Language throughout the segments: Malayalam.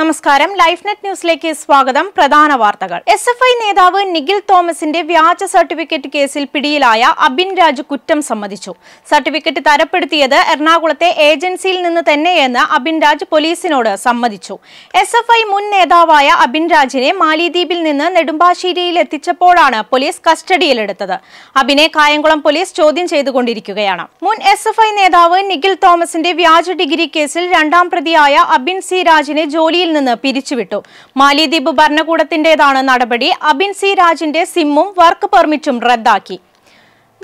നമസ്കാരം. ലൈഫ് നെറ്റ് ന്യൂസിലേക്ക് സ്വാഗതം. പ്രധാന വാർത്തകൾ. എസ് എഫ് ഐ നേതാവ് നിഖിൽ തോമസിന്റെ വ്യാജ സർട്ടിഫിക്കറ്റ് കേസിൽ പിടിയിലായ അബിൻ രാജ് കുറ്റം സമ്മതിച്ചു. സർട്ടിഫിക്കറ്റ് തരപ്പെടുത്തിയത് എറണാകുളത്തെ ഏജൻസിയിൽ നിന്ന് തന്നെയെന്ന് അബിൻ രാജ് പോലീസിനോട് സമ്മതിച്ചു. എസ് എഫ് ഐ മുൻ നേതാവായ അബിൻ രാജിനെ മാലിദ്വീപിൽ നിന്ന് നെടുമ്പാശ്ശേരിയിൽ എത്തിച്ചപ്പോഴാണ് പോലീസ് കസ്റ്റഡിയിലെടുത്തത്. അബിനെ കായംകുളം പോലീസ് ചോദ്യം ചെയ്തുകൊണ്ടിരിക്കുകയാണ്. മുൻ എസ് എഫ് ഐ നേതാവ് നിഖിൽ തോമസിന്റെ വ്യാജ ഡിഗ്രി കേസിൽ രണ്ടാം പ്രതിയായ അബിൻ സി രാജിനെ ജോലിയിൽ നിന്ന് പിരിച്ചുവിട്ടു. മാലിദ്വീപ് ഭരണകൂടത്തിന്റേതാണ് നടപടി. അബിൻ സി രാജിന്റെ സിമ്മും വർക്ക് പെർമിറ്റും റദ്ദാക്കി.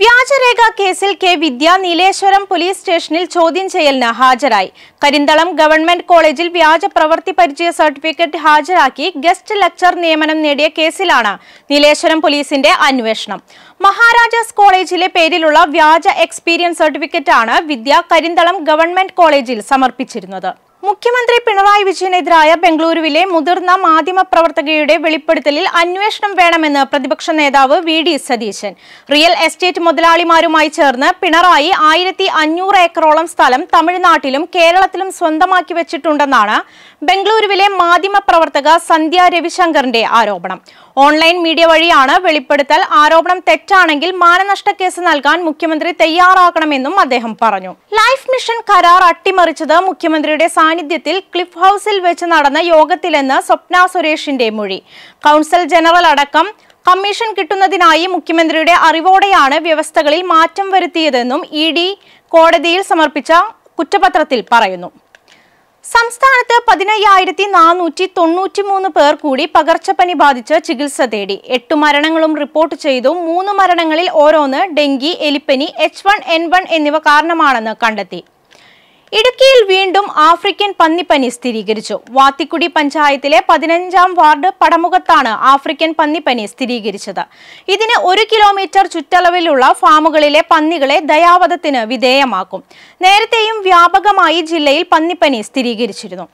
വ്യാജരേഖ കേസിൽ കെ വിദ്യ നീലേശ്വരം പോലീസ് സ്റ്റേഷനിൽ ചോദ്യം ചെയ്യലിന് ഹാജരായി. കരിന്തളം ഗവൺമെന്റ് കോളേജിൽ വ്യാജ പ്രവൃത്തി പരിചയ സർട്ടിഫിക്കറ്റ് ഹാജരാക്കി ഗസ്റ്റ് ലെക്ചർ നിയമനം നേടിയ കേസിലാണ് നീലേശ്വരം പോലീസിന്റെ അന്വേഷണം. മഹാരാജാസ് കോളേജിലെ പേരിലുള്ള വ്യാജ എക്സ്പീരിയൻസ് സർട്ടിഫിക്കറ്റാണ് വിദ്യ കരിന്തളം ഗവൺമെന്റ് കോളേജിൽ സമർപ്പിച്ചിരുന്നത്. മുഖ്യമന്ത്രി പിണറായി വിജയനെതിരായ ബംഗളൂരുവിലെ മുതിർന്ന മാധ്യമപ്രവർത്തകയുടെ വെളിപ്പെടുത്തലിൽ അന്വേഷണം വേണമെന്ന് പ്രതിപക്ഷ നേതാവ് V D Satheesan. Real estate മുതലാളിമാരുമായി ചേർന്ന് പിണറായി ആയിരത്തി അഞ്ഞൂറ് ഏക്കറോളം സ്ഥലം തമിഴ്നാട്ടിലും കേരളത്തിലും സ്വന്തമാക്കി വെച്ചിട്ടുണ്ടെന്നാണ് ബംഗളൂരുവിലെ മാധ്യമപ്രവർത്തക സന്ധ്യ രവിശങ്കറിന്റെ ആരോപണം. ഓൺലൈൻ മീഡിയ വഴിയാണ് വെളിപ്പെടുത്തൽ. ആരോപണം തെറ്റാണെങ്കിൽ മാനനഷ്ട കേസ് നൽകാൻ മുഖ്യമന്ത്രി തയ്യാറാകണമെന്നും അദ്ദേഹം പറഞ്ഞു. ലൈഫ് മിഷൻ കരാർ അട്ടിമറിച്ചത് മുഖ്യമന്ത്രിയുടെ സാന്നിധ്യത്തിൽ ക്ലിഫ് ഹൌസിൽ വെച്ച് നടന്ന യോഗത്തിലെന്ന് സ്വപ്ന സുരേഷിന്റെ മൊഴി. കൗൺസിൽ ജനറൽ അടക്കം കമ്മീഷൻ കിട്ടുന്നതിനായി മുഖ്യമന്ത്രിയുടെ അറിവോടെയാണ് വ്യവസ്ഥകളിൽ മാറ്റം വരുത്തിയതെന്നും ഇ കോടതിയിൽ സമർപ്പിച്ച കുറ്റപത്രത്തിൽ പറയുന്നു. സംസ്ഥാനത്ത് പതിനയ്യായിരത്തി നാനൂറ്റി തൊണ്ണൂറ്റി മൂന്ന് പേർ കൂടി പകർച്ചപ്പനി ബാധിച്ച് ചികിത്സ തേടി. എട്ട് മരണങ്ങളും റിപ്പോർട്ട് ചെയ്തു. മൂന്ന് മരണങ്ങളിൽ ഓരോന്ന് ഡെങ്കി എലിപ്പനി എച്ച് എന്നിവ കാരണമാണെന്ന് കണ്ടെത്തി. ഇടുക്കിയിൽ വീണ്ടും ആഫ്രിക്കൻ പന്നിപ്പനി സ്ഥിരീകരിച്ചു. വാത്തിക്കുടി പഞ്ചായത്തിലെ പതിനഞ്ചാം വാർഡ് പടമുഖത്താണ് ആഫ്രിക്കൻ പന്നിപ്പനി സ്ഥിരീകരിച്ചത്. ഇതിന് ഒരു കിലോമീറ്റർ ചുറ്റളവിലുള്ള ഫാമുകളിലെ പന്നികളെ ദയാവധത്തിന് വിധേയമാക്കും. നേരത്തെയും വ്യാപകമായി ജില്ലയിൽ പന്നിപ്പനി സ്ഥിരീകരിച്ചിരുന്നു.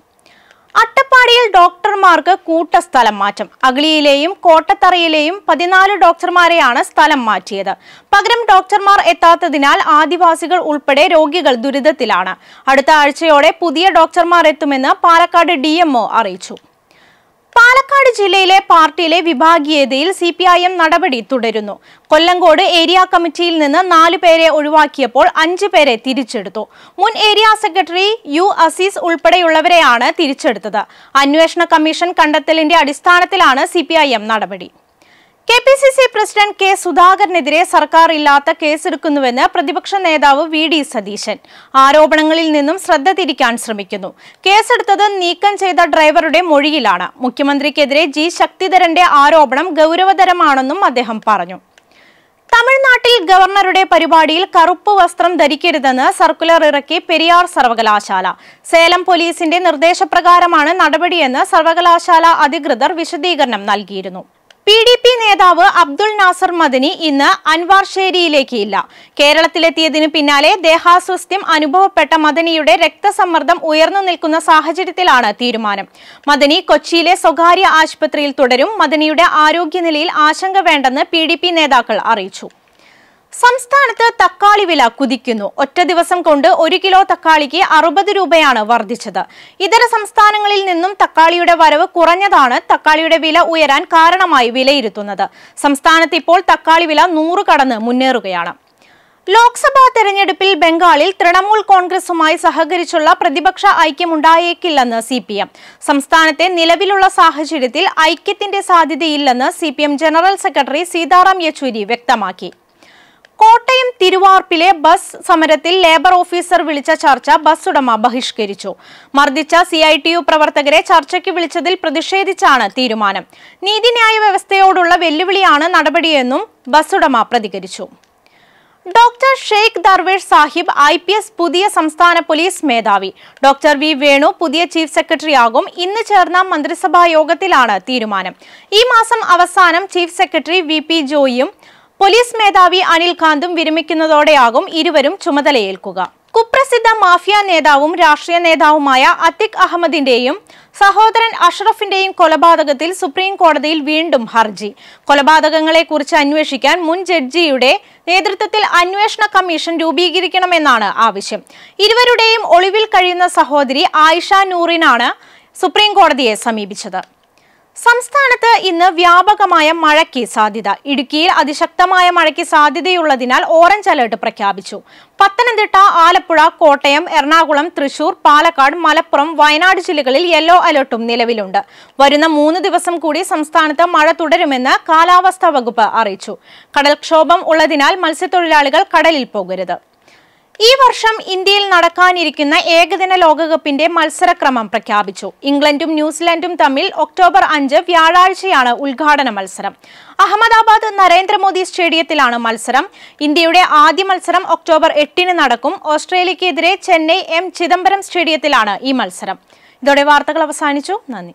അട്ടപ്പാടിയിൽ ഡോക്ടർമാർക്ക് കൂട്ട സ്ഥലം മാറ്റം. അഗളിയിലെയും കോട്ടത്തറയിലെയും പതിനാല് ഡോക്ടർമാരെയാണ് സ്ഥലം മാറ്റിയത്. പകരം ഡോക്ടർമാർ എത്താത്തതിനാൽ ആദിവാസികൾ ഉൾപ്പെടെ രോഗികൾ ദുരിതത്തിലാണ്. അടുത്ത ആഴ്ചയോടെ പുതിയ ഡോക്ടർമാർ എത്തുമെന്ന് പാലക്കാട് ഡി അറിയിച്ചു. പാലക്കാട് ജില്ലയിലെ പാർട്ടിയിലെ വിഭാഗീയതയിൽ സി പി ഐ എം നടപടി തുടരുന്നു. കൊല്ലങ്കോട് ഏരിയ കമ്മിറ്റിയിൽ നിന്ന് നാലു പേരെ ഒഴിവാക്കിയപ്പോൾ അഞ്ചു പേരെ തിരിച്ചെടുത്തു. മുൻ ഏരിയ സെക്രട്ടറി യു അസീസ് ഉൾപ്പെടെയുള്ളവരെയാണ് തിരിച്ചെടുത്തത്. അന്വേഷണ കമ്മീഷൻ കണ്ടെത്തലിന്റെ അടിസ്ഥാനത്തിലാണ് സി നടപടി. K P C C president K സുധാകരനെതിരെ സർക്കാർ ഇല്ലാത്ത കേസെടുക്കുന്നുവെന്ന് പ്രതിപക്ഷ നേതാവ് വി ഡി സതീശൻ. ആരോപണങ്ങളിൽ നിന്നും ശ്രദ്ധ തിരിക്കാൻ ശ്രമിക്കുന്നു. കേസെടുത്തത് നീക്കം ചെയ്ത ഡ്രൈവറുടെ മൊഴിയിലാണ്. മുഖ്യമന്ത്രിക്കെതിരെ ജി ശക്തിധരന്റെ ആരോപണം ഗൗരവതരമാണെന്നും അദ്ദേഹം പറഞ്ഞു. തമിഴ്നാട്ടിൽ ഗവർണറുടെ പരിപാടിയിൽ കറുപ്പ് വസ്ത്രം ധരിക്കരുതെന്ന് സർക്കുലർ ഇറക്കി പെരിയാർ സർവകലാശാല. സേലം പോലീസിന്റെ നിർദ്ദേശപ്രകാരമാണ് നടപടിയെന്ന് സർവകലാശാല അധികൃതർ വിശദീകരണം നൽകിയിരുന്നു. പി ഡി പി നേതാവ് അബ്ദുൾ നാസർ മദനി ഇന്ന് അൻവാർശേരിയിലേക്ക് ഇല്ല കേരളത്തിലെത്തിയതിനു പിന്നാലെ ദേഹാസ്വസ്ഥ്യം അനുഭവപ്പെട്ട മദനിയുടെ രക്തസമ്മർദ്ദം ഉയർന്നു നിൽക്കുന്ന സാഹചര്യത്തിലാണ് തീരുമാനം. മദനി കൊച്ചിയിലെ സ്വകാര്യ ആശുപത്രിയിൽ തുടരും. മദനിയുടെ ആരോഗ്യനിലയിൽ ആശങ്ക വേണ്ടെന്ന് പി നേതാക്കൾ അറിയിച്ചു. സംസ്ഥാനത്ത് തക്കാളി വില കുതിക്കുന്നു. ഒറ്റ ദിവസം കൊണ്ട് ഒരു കിലോ തക്കാളിക്ക് അറുപത് രൂപയാണ് വർദ്ധിച്ചത്. ഇതര സംസ്ഥാനങ്ങളിൽ നിന്നും തക്കാളിയുടെ വരവ് കുറഞ്ഞതാണ് തക്കാളിയുടെ വില ഉയരാൻ കാരണമായി വിലയിരുത്തുന്നത്. സംസ്ഥാനത്ത് ഇപ്പോൾ തക്കാളി വില നൂറ് കടന്ന് മുന്നേറുകയാണ്. ലോക്സഭാ തെരഞ്ഞെടുപ്പിൽ ബംഗാളിൽ തൃണമൂൽ കോൺഗ്രസുമായി സഹകരിച്ചുള്ള പ്രതിപക്ഷ ഐക്യമുണ്ടായേക്കില്ലെന്ന് സി പി എം സംസ്ഥാനത്തെ നിലവിലുള്ള സാഹചര്യത്തിൽ ഐക്യത്തിന്റെ സാധ്യതയില്ലെന്ന് C P M general secretary Sitaram Yechury വ്യക്തമാക്കി. കോട്ടയം തിരുവാർപ്പിലെ ബസ് സമരത്തിൽ ലേബർ ഓഫീസർ വിളിച്ച ചർച്ച ബസ് ഉടമ ബഹിഷ്കരിച്ചു. മർദ്ദിച്ച സി ഐ ടി യു പ്രവർത്തകരെ ചർച്ചയ്ക്ക് വിളിച്ചതിൽ പ്രതിഷേധിച്ചാണ് തീരുമാനം. നീതിന്യായ വ്യവസ്ഥയോടുള്ള വെല്ലുവിളിയാണ് നടപടിയെന്നും ബസ് ഉടമ പ്രതികരിച്ചു. Doctor Sheikh Darvesh Sahib I P S പുതിയ സംസ്ഥാന പോലീസ് മേധാവി. ഡോക്ടർ വി വേണു പുതിയ ചീഫ് സെക്രട്ടറിയാകും. ഇന്ന് ചേർന്ന മന്ത്രിസഭാ യോഗത്തിലാണ് തീരുമാനം. ഈ മാസം അവസാനം ചീഫ് സെക്രട്ടറി വി പി ജോയിയും പോലീസ് മേധാവി അനിൽ കാന്തും വിരമിക്കുന്നതോടെയാകും ഇരുവരും ചുമതലയേൽക്കുക. കുപ്രസിദ്ധ മാഫിയ നേതാവും രാഷ്ട്രീയ നേതാവുമായ അത്തിഖ് അഹമ്മദിന്റെയും സഹോദരൻ അഷ്റഫിന്റെയും കൊലപാതകത്തിൽ സുപ്രീം കോടതിയിൽ വീണ്ടും ഹർജി. കൊലപാതകങ്ങളെക്കുറിച്ച് അന്വേഷിക്കാൻ മുൻ ജഡ്ജിയുടെ നേതൃത്വത്തിൽ അന്വേഷണ കമ്മീഷൻ രൂപീകരിക്കണമെന്നാണ് ആവശ്യം. ഇരുവരുടെയും ഒളിവിൽ കഴിയുന്ന സഹോദരി ആയിഷ നൂറിനാണ് സുപ്രീം കോടതിയെ സമീപിച്ചത്. സംസ്ഥാനത്ത് ഇന്ന് വ്യാപകമായ മഴയ്ക്ക് സാധ്യത. ഇടുക്കിയിൽ അതിശക്തമായ മഴയ്ക്ക് സാധ്യതയുള്ളതിനാൽ ഓറഞ്ച് അലേർട്ട് പ്രഖ്യാപിച്ചു. പത്തനംതിട്ട ആലപ്പുഴ കോട്ടയം എറണാകുളം തൃശൂർ പാലക്കാട് മലപ്പുറം വയനാട് ജില്ലകളിൽ യെല്ലോ അലേർട്ടും നിലവിലുണ്ട്. വരുന്ന മൂന്ന് ദിവസം കൂടി സംസ്ഥാനത്ത് മഴ തുടരുമെന്ന് കാലാവസ്ഥാ വകുപ്പ് അറിയിച്ചു. കടൽക്ഷോഭം ഉള്ളതിനാൽ മത്സ്യത്തൊഴിലാളികൾ കടലിൽ പോകരുത്. ഈ വർഷം ഇന്ത്യയിൽ നടക്കാനിരിക്കുന്ന ഏകദിന ലോകകപ്പിന്റെ മത്സരക്രമം പ്രഖ്യാപിച്ചു. ഇംഗ്ലണ്ടും ന്യൂസിലൻഡും തമ്മിൽ ഒക്ടോബർ അഞ്ച് വ്യാഴാഴ്ചയാണ് ഉദ്ഘാടന മത്സരം. അഹമ്മദാബാദ് നരേന്ദ്രമോദി സ്റ്റേഡിയത്തിലാണ് മത്സരം. ഇന്ത്യയുടെ ആദ്യ മത്സരം ഒക്ടോബർ എട്ടിന് നടക്കും. ഓസ്ട്രേലിയക്കെതിരെ ചെന്നൈ എം ചിദംബരം സ്റ്റേഡിയത്തിലാണ് ഈ മത്സരം. ഇതോടെ വാർത്തകൾ അവസാനിച്ചു. നന്ദി.